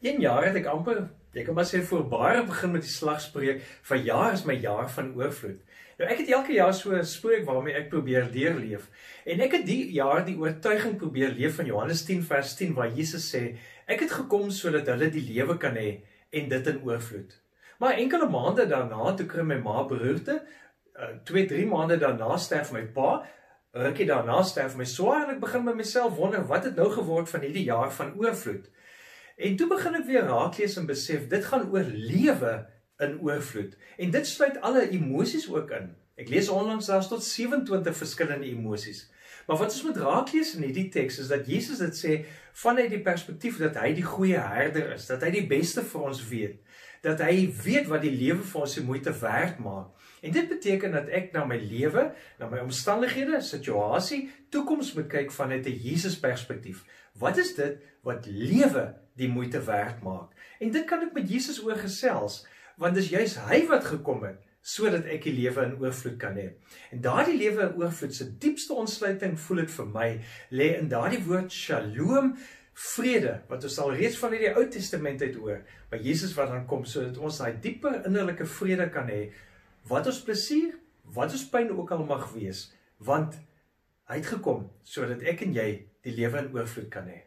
Een jaar het ek amper, ek kan maar sê voorbaar begin met die slagspreuk van jaar is my jaar van oorvloed. Nou ek het elke jaar so 'n spreek waarmee ek probeer deurleef. En ek het die jaar die oortuiging probeer leef van Johannes 10 vers 10 waar Jesus sê, ek het gekom sodat hulle die lewe kan hê en dit in oorvloed. Maar enkele maande daarna toe kry my ma beroerte, 2, uh, 3 maande daarna sterf my pa. Rukkie daarna sterf my swaar en ek begin by myself wonder wat het nou geword van hierdie jaar van oorvloed. En toe begin ek weer raak lees en besef dit gaan oor lewe in oorvloed. En dit sluit alle emosies ook in. Ek lees onlangs daar's tot 27 verskillende emosies. Maar wat ons moet raak lees in hierdie teks is dat Jesus dit sê vanuit die perspektief dat hy die goeie herder is, dat hy die beste vir ons weet, dat hy weet wat die lewe vir ons se moeite werd maak. En dit beteken dat ek na my lewe, na my omstandighede, situasie, toekoms moet kyk vanuit 'n Jesus perspektief. Wat is dit wat lewe die moeite werd maak? En dit kan ek met Jesus oor gesels, want dis juis hy wat gekom het sodat ek die lewe in oorvloed kan hê. En daardie lewe in oorvloed se diepste ontsluiting voel dit vir my lê in daardie woord Shalom vrede wat ons al reeds van hierdie Ou Testament uit hoor, by Jesus wat dan kom sodat ons daai dieper innerlike vrede kan hê wat ons plesier, wat ons pyn ook al mag wees, want hy het gekom sodat ek en jy die lewe in oorvloed kan hê.